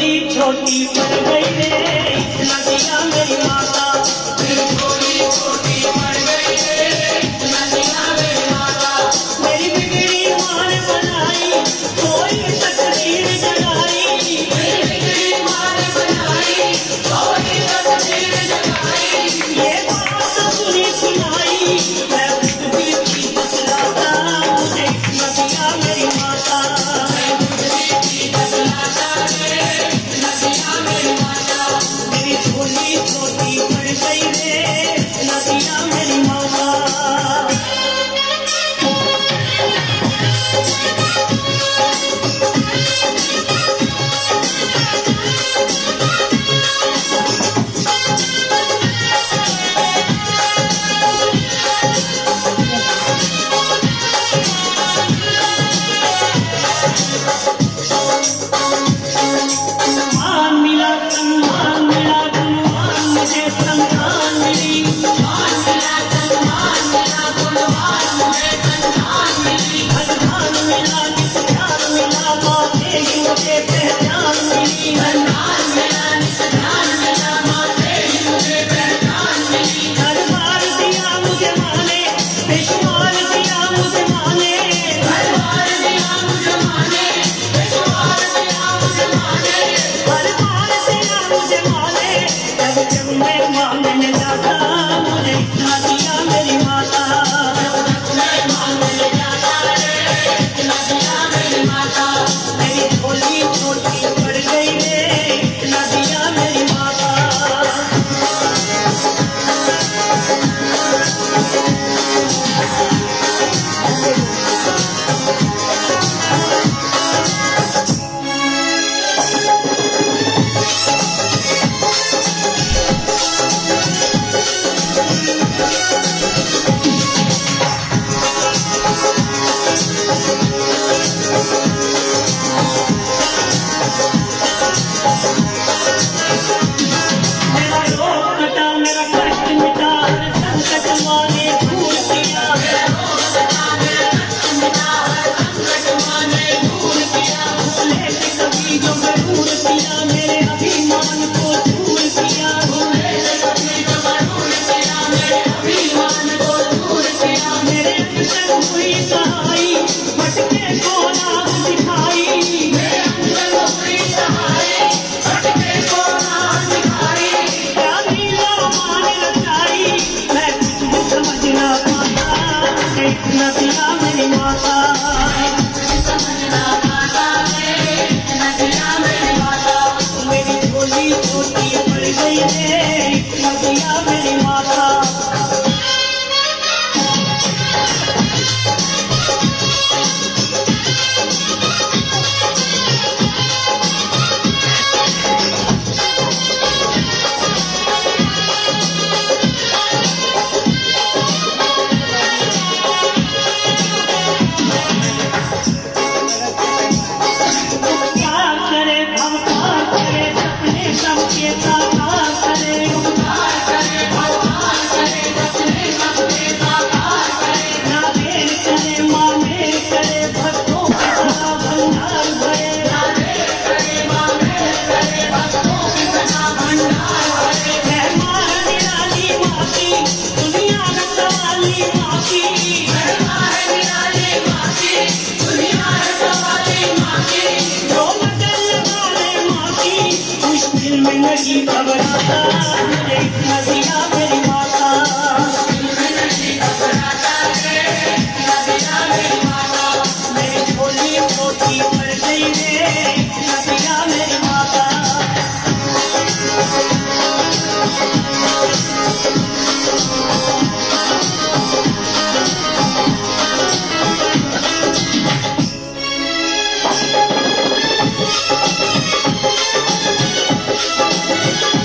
छोटी छोटी पर गई रे नदिया मेरी माता अभिमान को दूर